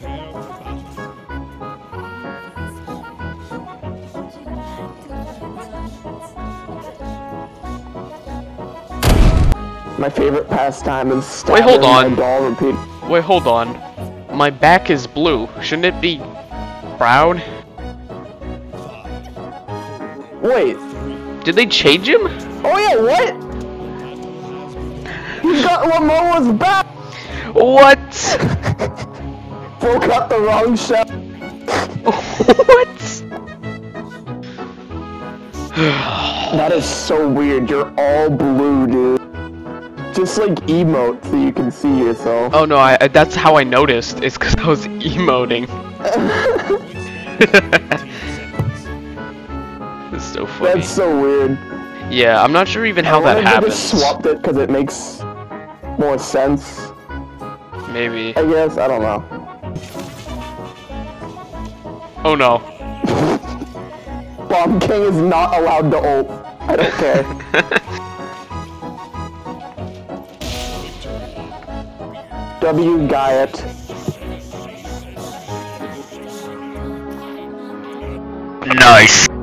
My favorite pastime is Wait, hold on. my doll repeat. Wait, hold on. My back is blue. Shouldn't it be brown? Wait. Did they change him? Oh yeah, what? He got Lamoa's back! What? Broke out the wrong shell. what? That is so weird. You're all blue, dude. Just like emote so you can see yourself. Oh no, I, I- that's how I noticed. It's because I was emoting. it's so funny. That's so weird. Yeah, I'm not sure even how I that they just swapped it because it makes more sense. Maybe. I guess. I don't know. Oh no. Bomb King is not allowed to ult. I don't care. W Gaiet. nice.